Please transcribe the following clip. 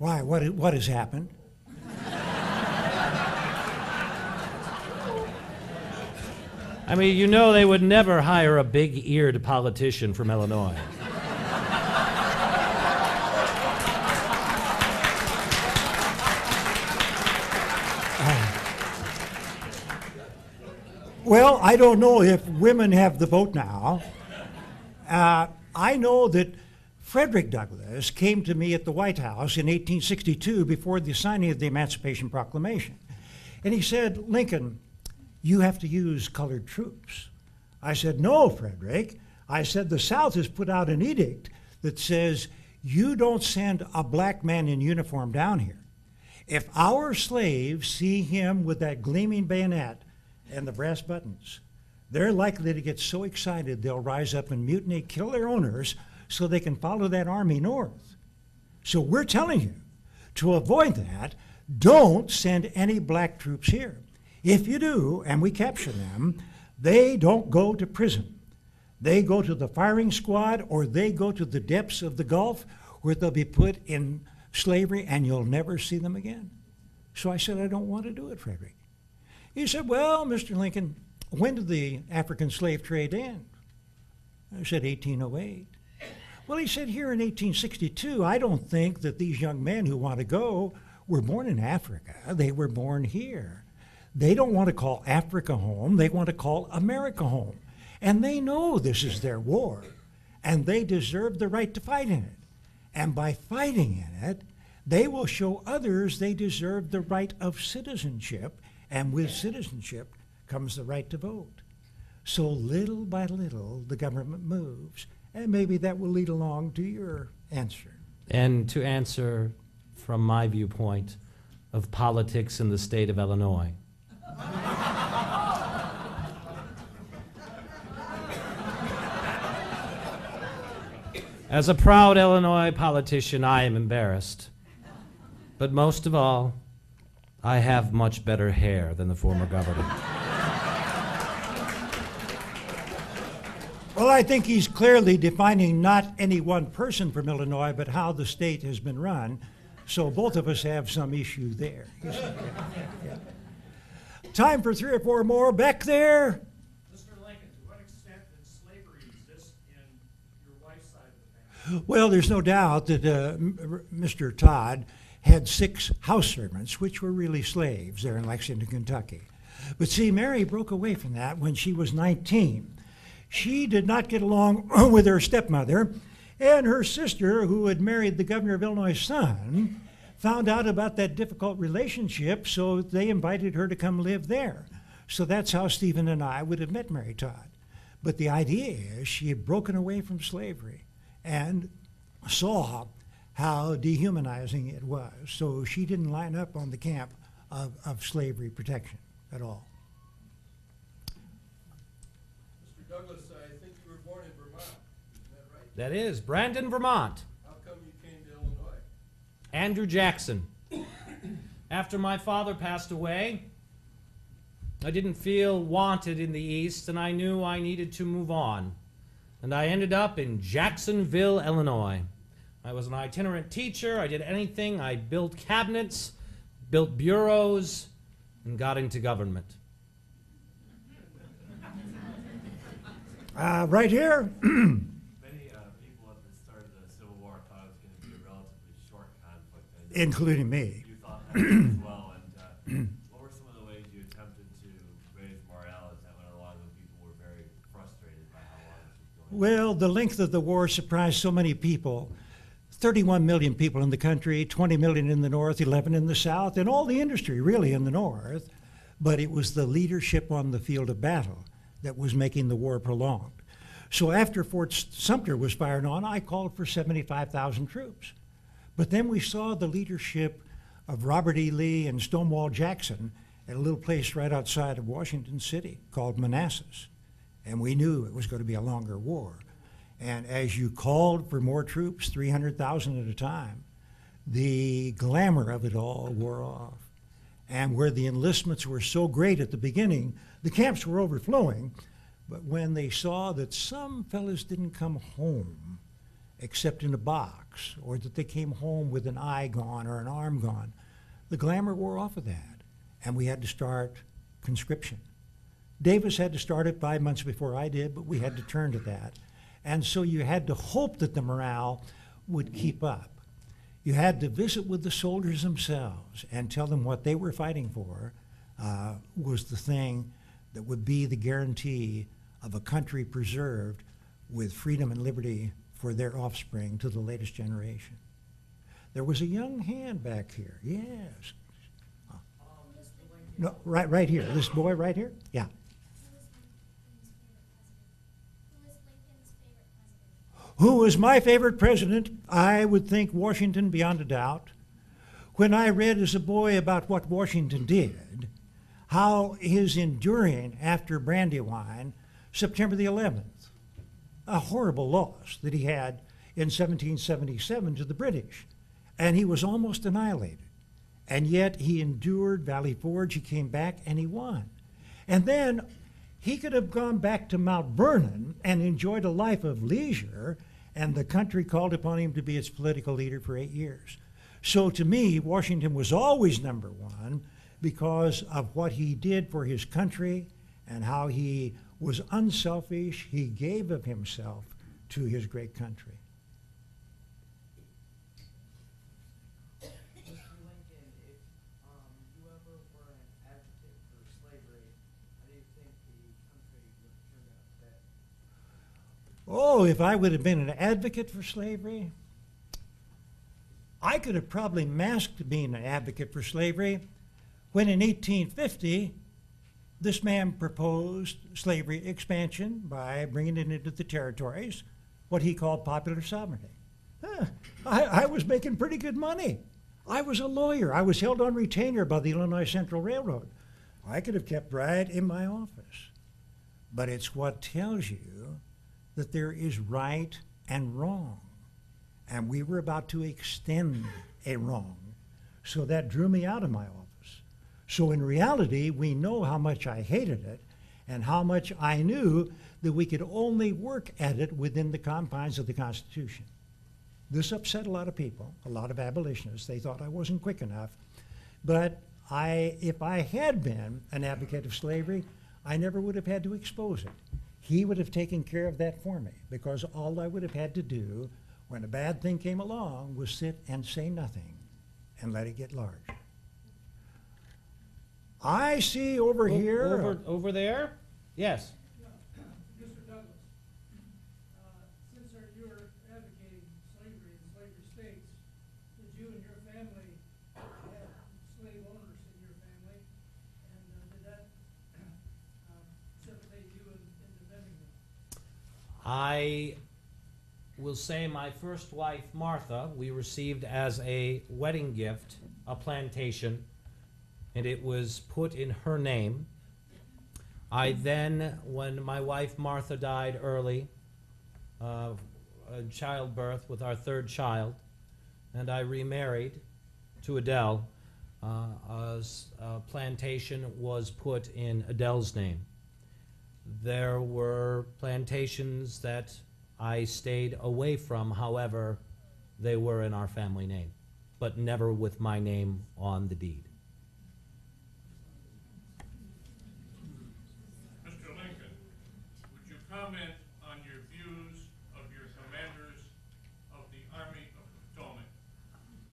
Why? What, what has happened? I mean, you know they would never hire a big eared politician from Illinois. Well, I don't know if women have the vote now. Uh, I know that Frederick Douglass came to me at the White House in 1862 before the signing of the Emancipation Proclamation. And he said, Lincoln, you have to use colored troops. I said, No, Frederick. I said, the South has put out an edict that says you don't send a black man in uniform down here. If our slaves see him with that gleaming bayonet and the brass buttons, they're likely to get so excited they'll rise up and mutiny, kill their owners, so they can follow that army north. So we're telling you, to avoid that, don't send any black troops here. If you do, and we capture them, they don't go to prison. They go to the firing squad or they go to the depths of the Gulf where they'll be put in slavery and you'll never see them again. So I said, I don't want to do it, Frederick. He said, Well, Mr. Lincoln, when did the African slave trade end? I said, 1808. Well, he said, Here in 1862, I don't think that these young men who want to go were born in Africa. They were born here. They don't want to call Africa home, they want to call America home. And they know this is their war, and they deserve the right to fight in it. And by fighting in it, they will show others they deserve the right of citizenship, and with citizenship comes the right to vote. So little by little, the government moves, and maybe that will lead along to your answer. And to answer from my viewpoint of politics in the state of Illinois. As a proud Illinois politician, I am embarrassed. But most of all, I have much better hair than the former governor. Well, I think he's clearly defining not any one person from Illinois, but how the state has been run. So both of us have some issue there. Yeah, yeah. Time for three or four more. Back there. Mr. Lincoln, to what extent did slavery exist in your wife's side of the family? Well, there's no doubt that uh, Mr. Todd had six house servants, which were really slaves there in Lexington, Kentucky. But see, Mary broke away from that when she was 19. She did not get along with her stepmother, and her sister, who had married the governor of Illinois' son, found out about that difficult relationship, so they invited her to come live there. So that's how Stephen and I would have met Mary Todd. But the idea is she had broken away from slavery and saw how dehumanizing it was. So she didn't line up on the camp of, of slavery protection at all. Mr. Douglas, I think you were born in Vermont, isn't that right? That is Brandon, Vermont. How come you came to Illinois? Andrew Jackson. After my father passed away, I didn't feel wanted in the East, and I knew I needed to move on. And I ended up in Jacksonville, Illinois. I was an itinerant teacher. I did anything. I built cabinets, built bureaus, and got into government. Uh, right here. Many uh, people at the start of the Civil War thought it was going to be a relatively short conflict. and including me. You thought that as well. And uh, what were some of the ways you attempted to raise morale as that went along when people were very frustrated by how long this was going? Well, the length of the war surprised so many people. 31 million people in the country, 20 million in the north, 11 in the south, and all the industry really in the north. But it was the leadership on the field of battle that was making the war prolonged. So after Fort Sumter was fired on, I called for 75,000 troops. But then we saw the leadership of Robert E. Lee and Stonewall Jackson at a little place right outside of Washington City called Manassas. And we knew it was going to be a longer war. And as you called for more troops, 300,000 at a time, the glamour of it all wore off. And where the enlistments were so great at the beginning, the camps were overflowing. But when they saw that some fellows didn't come home except in a box, or that they came home with an eye gone or an arm gone. The glamour wore off of that, and we had to start conscription. Davis had to start it five months before I did, but we had to turn to that. And so you had to hope that the morale would keep up. You had to visit with the soldiers themselves and tell them what they were fighting for uh, was the thing that would be the guarantee of a country preserved with freedom and liberty for their offspring to the latest generation. There was a young hand back here, yes. No, right, right here. This boy right here? Yeah. Who was my favorite president? I would think Washington beyond a doubt. When I read as a boy about what Washington did, how his enduring after Brandywine, September the 11th, a horrible loss that he had in 1777 to the British, and he was almost annihilated. And yet he endured Valley Forge, he came back, and he won. And then he could have gone back to Mount Vernon and enjoyed a life of leisure, and the country called upon him to be its political leader for eight years. So to me, Washington was always number one because of what he did for his country and how he was unselfish. He gave of himself to his great country. Oh, if I would have been an advocate for slavery, I could have probably masked being an advocate for slavery when in 1850 this man proposed slavery expansion by bringing it into the territories, what he called popular sovereignty. Huh, I, I was making pretty good money. I was a lawyer. I was held on retainer by the Illinois Central Railroad. I could have kept right in my office. But it's what tells you that there is right and wrong. And we were about to extend a wrong. So that drew me out of my office. So in reality, we know how much I hated it and how much I knew that we could only work at it within the confines of the Constitution. This upset a lot of people, a lot of abolitionists. They thought I wasn't quick enough. But I, if I had been an advocate of slavery, I never would have had to expose it. He would have taken care of that for me because all I would have had to do when a bad thing came along was sit and say nothing and let it get large. I see over O- here. Over, over there? Yes. Mr. Douglas, uh, since there- you were advocating slavery in slavery states, did you and your family have slave owners in your family? And uh, did that um, facilitate you in in defending them? I will say my first wife, Martha, we received as a wedding gift a plantation, and it was put in her name. I then, when my wife Martha died early, uh, childbirth with our third child, and I remarried to Adele, uh, a a plantation was put in Adele's name. There were plantations that I stayed away from, however, they were in our family name, but never with my name on the deed. comment.